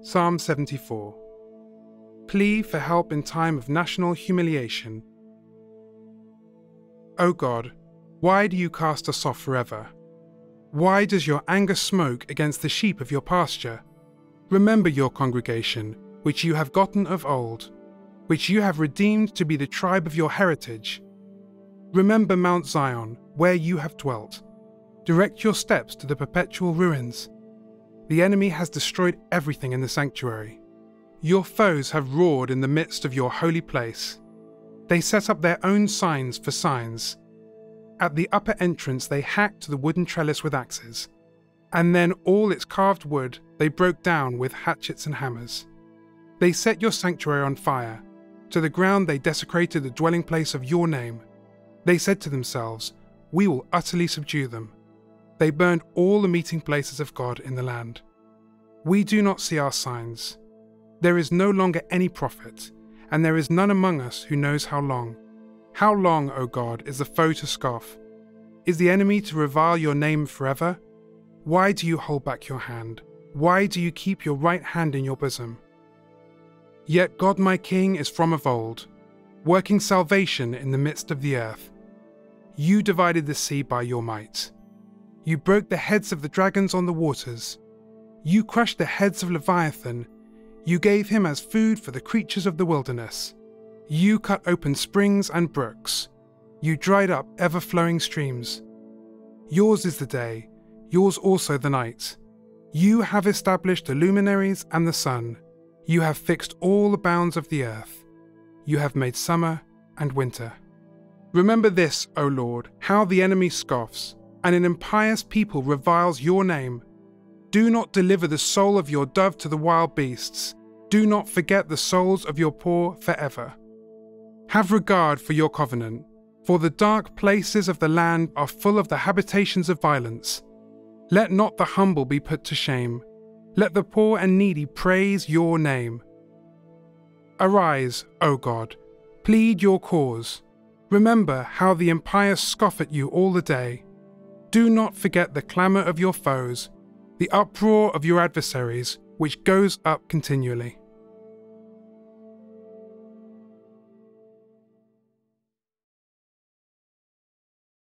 Psalm 74. Plea for help in time of national humiliation. O God, why do you cast us off forever? Why does your anger smoke against the sheep of your pasture? Remember your congregation, which you have gotten of old, which you have redeemed to be the tribe of your heritage. Remember Mount Zion, where you have dwelt. Direct your steps to the perpetual ruins. The enemy has destroyed everything in the sanctuary. Your foes have roared in the midst of your holy place. They set up their own signs for signs. At the upper entrance, they hacked the wooden trellis with axes, and then all its carved wood they broke down with hatchets and hammers. They set your sanctuary on fire. To the ground they desecrated the dwelling place of your name. They said to themselves, We will utterly subdue them. They burned all the meeting places of God in the land. We do not see our signs. There is no longer any prophet, and there is none among us who knows how long. How long, O God, is the foe to scoff? Is the enemy to revile your name forever? Why do you hold back your hand? Why do you keep your right hand in your bosom? Yet God my King is from of old, working salvation in the midst of the earth. You divided the sea by your might. You broke the heads of the dragons on the waters. You crushed the heads of Leviathan. You gave him as food for the creatures of the wilderness. You cut open springs and brooks. You dried up ever flowing streams. Yours is the day, yours also the night. You have established the luminaries and the sun. You have fixed all the bounds of the earth. You have made summer and winter. Remember this, O Lord, how the enemy scoffs, and an impious people reviles your name. Do not deliver the soul of your dove to the wild beasts. Do not forget the souls of your poor forever. Have regard for your covenant, for the dark places of the land are full of the habitations of violence. Let not the humble be put to shame. Let the poor and needy praise your name. Arise, O God, plead your cause. Remember how the impious scoff at you all the day. Do not forget the clamour of your foes, the uproar of your adversaries, which goes up continually.